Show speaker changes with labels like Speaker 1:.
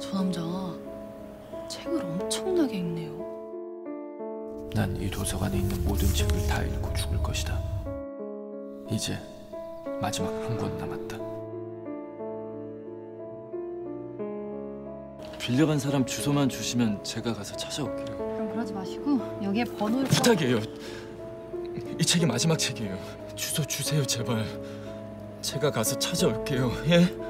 Speaker 1: 저 남자 책을 엄청나게 읽네요.
Speaker 2: 난 이 도서관에 있는 모든 책을 다 읽고 죽을 것이다. 이제 마지막 한 권 남았다. 빌려간 사람 주소만 주시면 제가 가서 찾아올게요.
Speaker 1: 그럼 그러지 마시고 여기에 번호를 써-
Speaker 2: 부탁이에요. 이 책이 마지막 책이에요. 주소 주세요, 제발. 제가 가서 찾아올게요. 예?